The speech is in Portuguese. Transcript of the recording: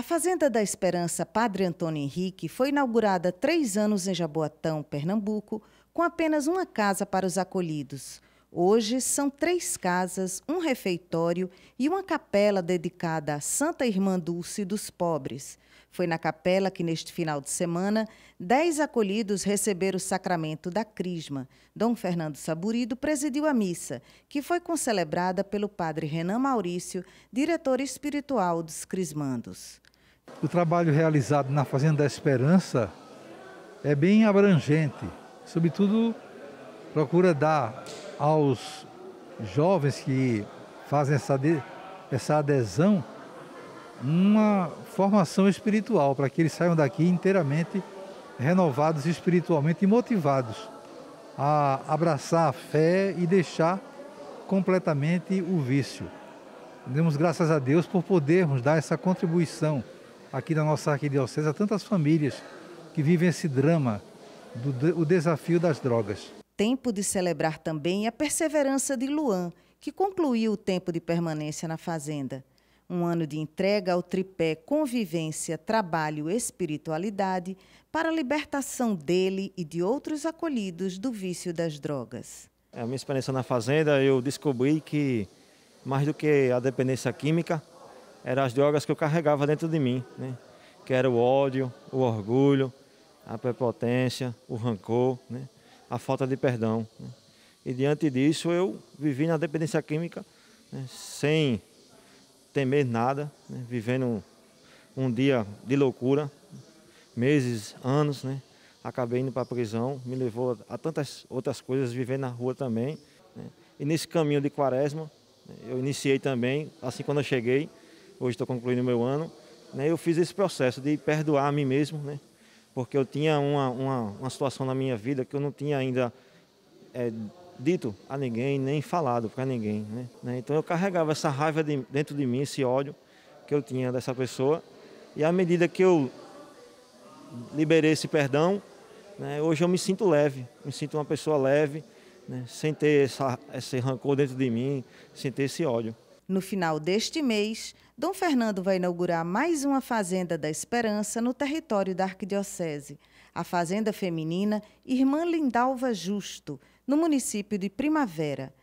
A Fazenda da Esperança Padre Antônio Henrique foi inaugurada há três anos em Jaboatão, Pernambuco, com apenas uma casa para os acolhidos. Hoje são três casas, um refeitório e uma capela dedicada à Santa Irmã Dulce dos Pobres. Foi na capela que, neste final de semana, dez acolhidos receberam o sacramento da Crisma. Dom Fernando Saburido presidiu a missa, que foi concelebrada pelo padre Renan Maurício, diretor espiritual dos Crismandos. O trabalho realizado na Fazenda da Esperança é bem abrangente, sobretudo procura dar aos jovens que fazem essa, essa adesão uma formação espiritual, para que eles saiam daqui inteiramente renovados espiritualmente e motivados a abraçar a fé e deixar completamente o vício. Demos graças a Deus por podermos dar essa contribuição aqui na nossa arquidiocese a tantas famílias que vivem esse drama do o desafio das drogas. Tempo de celebrar também a perseverança de Luan, que concluiu o tempo de permanência na fazenda um ano de entrega ao tripé convivência, trabalho, espiritualidade, para a libertação dele e de outros acolhidos do vício das drogas. A minha experiência na fazenda, eu descobri que mais do que a dependência química, eram as drogas que eu carregava dentro de mim, né? que era o ódio, o orgulho, a prepotência, o rancor, né? a falta de perdão. Né? E diante disso eu vivi na dependência química né? sem temer nada, né? vivendo um, dia de loucura, meses, anos, né? Acabei indo para a prisão, me levou a tantas outras coisas, viver na rua também. Né? E nesse caminho de quaresma, né? eu iniciei também, assim quando eu cheguei, hoje estou concluindo o meu ano, né? eu fiz esse processo de perdoar a mim mesmo, né? porque eu tinha uma, uma, uma situação na minha vida que eu não tinha ainda é, dito a ninguém, nem falado para ninguém. Né? né? Então eu carregava essa raiva de, dentro de mim, esse ódio que eu tinha dessa pessoa. E à medida que eu liberei esse perdão, né, hoje eu me sinto leve, me sinto uma pessoa leve, né, sem ter essa, esse rancor dentro de mim, sem ter esse ódio. No final deste mês, Dom Fernando vai inaugurar mais uma Fazenda da Esperança no território da Arquidiocese, a Fazenda Feminina Irmã Lindalva Justo, no município de Primavera.